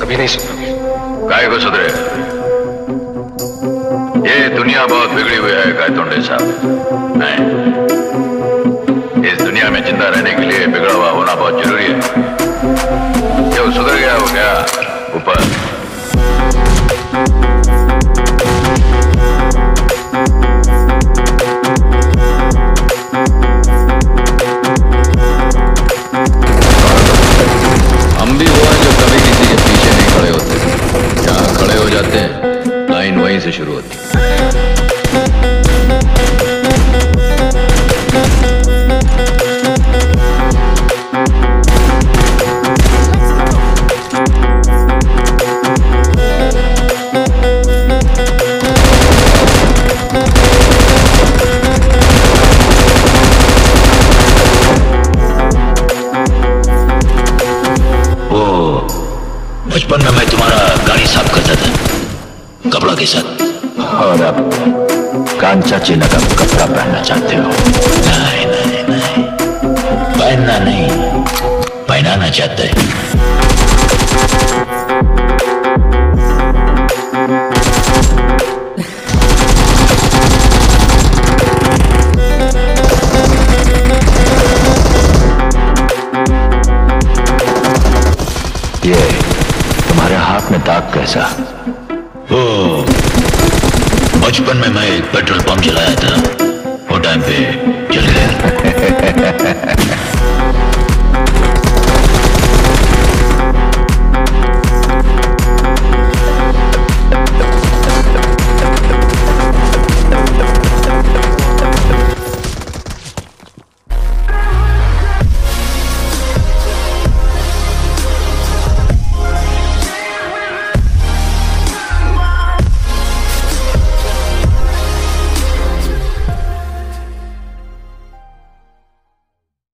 कभी नहीं सुधरोगे काय को सुधरे। ये दुनिया बहुत बिगड़ी हुई है, गायतोंडे साहब। नहीं। इस दुनिया में ज़िंदा रहने के लिए बिगड़ा हुआ होना बहुत ज़रूरी है। जो सुधर गया हो क्या ऊपर। जाते हैं। लाइन वहीं से शुरू होती। है बचपन में मैं तुम्हारा गाड़ी साफ़ करता था। कपड़ा के साथ। और अब कांचा चीना का कपड़ा पहनना चाहते हो? नहीं नहीं नहीं। पहनना नहीं। पहनाना चाहते ये तुम्हारे हाथ में दाग कैसा? बचपन में मैं एक पेट्रोल पंप चलाया था।